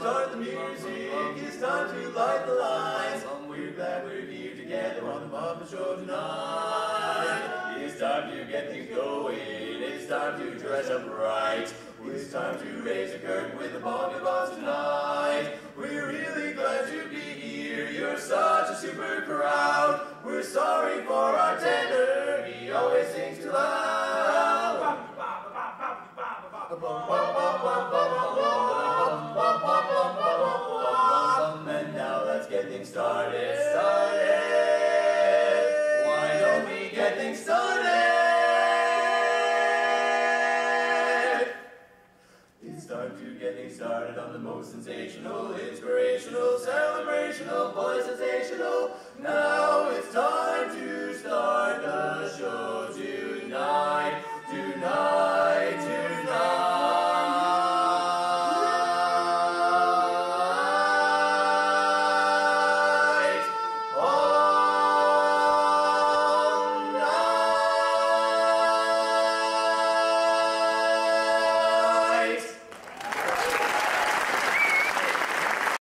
start the music, it's time to light the lights. We're glad we're here together on the Muppet Show tonight. It's time to get things going, it's time to dress up right. It's time to raise the curtain with the Bons Vivants tonight. We're really glad to be here, you're such a super crowd. We're sorry for our tenor, he always sings too loud. Things started. Started. Why don't we get things started? It's time to get things started on the most sensational, inspirational, celebrational,